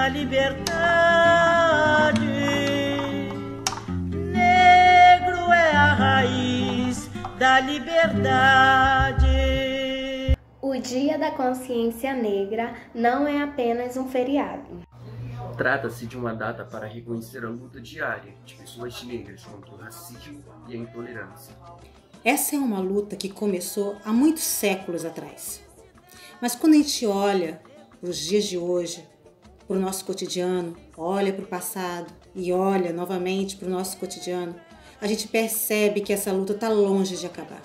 da liberdade. Negro é a raiz da liberdade. O Dia da Consciência Negra não é apenas um feriado. Trata-se de uma data para reconhecer a luta diária de pessoas negras contra o racismo e a intolerância. Essa é uma luta que começou há muitos séculos atrás. Mas quando a gente olha para os dias de hoje, para o nosso cotidiano, olha para o passado e olha novamente para o nosso cotidiano, a gente percebe que essa luta está longe de acabar.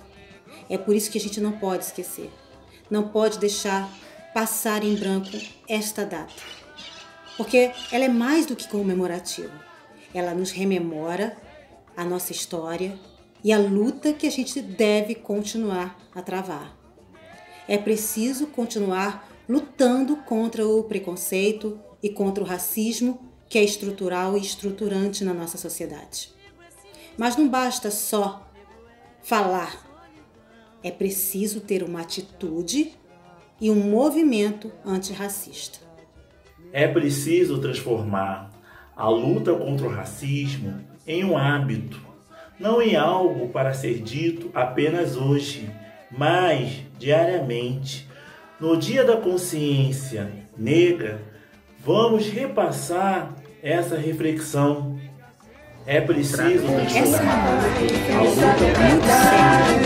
É por isso que a gente não pode esquecer, não pode deixar passar em branco esta data, porque ela é mais do que comemorativa. Ela nos rememora a nossa história e a luta que a gente deve continuar a travar. É preciso continuar lutando contra o preconceito e contra o racismo que é estrutural e estruturante na nossa sociedade. Mas não basta só falar, é preciso ter uma atitude e um movimento antirracista. É preciso transformar a luta contra o racismo em um hábito, não em algo para ser dito apenas hoje, mas diariamente no Dia da Consciência Negra, vamos repassar essa reflexão. É preciso Essa é